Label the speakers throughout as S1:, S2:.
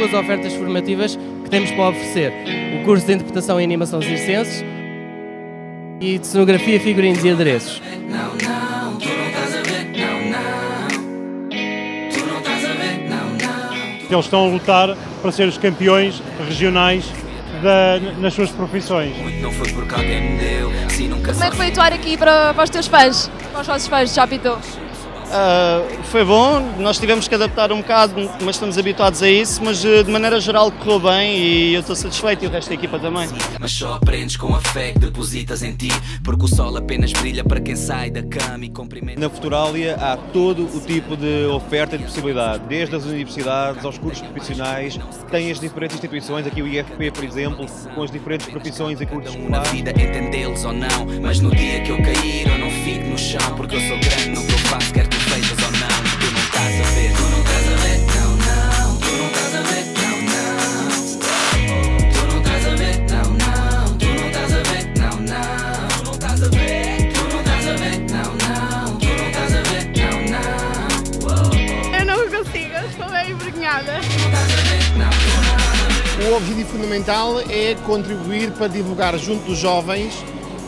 S1: duas ofertas formativas que temos para oferecer. O curso de Interpretação e Animação Circenses e de Cenografia, Figurinos e Adereços.
S2: Eles estão a lutar para ser os campeões regionais da- nas suas profissões.
S3: Como é que foi atuar aqui para, para os teus fãs? Para os vossos fãs de Chapitão?
S4: Ah, foi bom, nós tivemos que adaptar um bocado, mas estamos habituados a isso, mas eh, de maneira geral correu bem e eu estou satisfeito e o resto da equipa também.
S5: Mas só aprendes com a fé que depositas em ti. Porque o sol apenas brilha para quem sai da cama e cumprimenta.
S6: Na Futuralia há todo o tipo de oferta e de possibilidade, desde as universidades aos cursos profissionais, tem as diferentes instituições, aqui o IFP, por exemplo, com as diferentes profissões e cursos
S5: na vida, entendê-los ou não. Mas no dia que eu cair,
S7: O objetivo fundamental é contribuir para divulgar junto dos jovens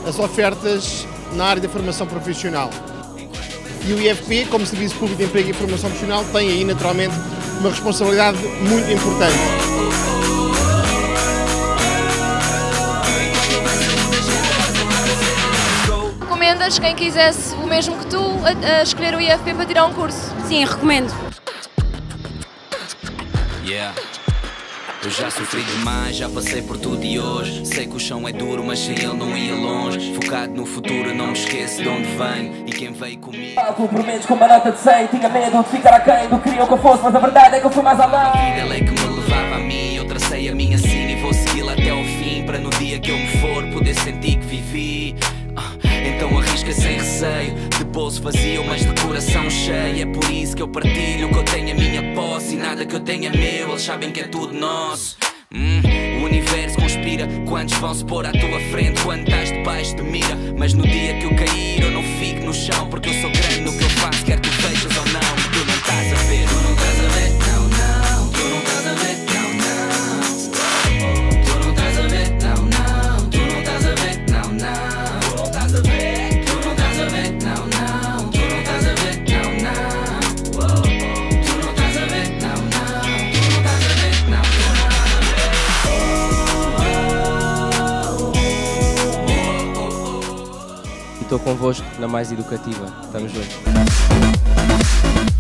S7: as ofertas na área da formação profissional. E o IFP, como Serviço Público de Emprego e Formação Profissional, tem aí naturalmente uma responsabilidade muito importante.
S3: Recomendas quem quisesse o mesmo que tu a, a escolher o IFP para tirar um curso?
S8: Sim, recomendo.
S5: Yeah. Eu já sofri demais, já passei por tudo e hoje Sei que o chão é duro, mas sem ele não ia longe. Focado no futuro, não me esqueço de onde venho E quem veio comigo.
S9: Alto por menos com uma nota de 100 Tinha medo de ficar aquém do que queriam que eu fosse Mas a verdade é que eu fui mais além.
S5: A vida é que me levava a mim Eu tracei a minha sina e vou segui-la até ao fim Para no dia que eu me for poder sentir que vivi. Ah, Então arrisca sem receio De bolso vazio, mas de coração cheio. É por isso que eu partilho que eu nada que eu tenha meu, eles sabem que é tudo nosso. Hum, o universo conspira Quantos vão se pôr à tua frente Quando estás debaixo de mira. Mas no dia que eu cair eu não fico no chão Porque eu
S1: estou convosco na mais educativa. Estamos juntos.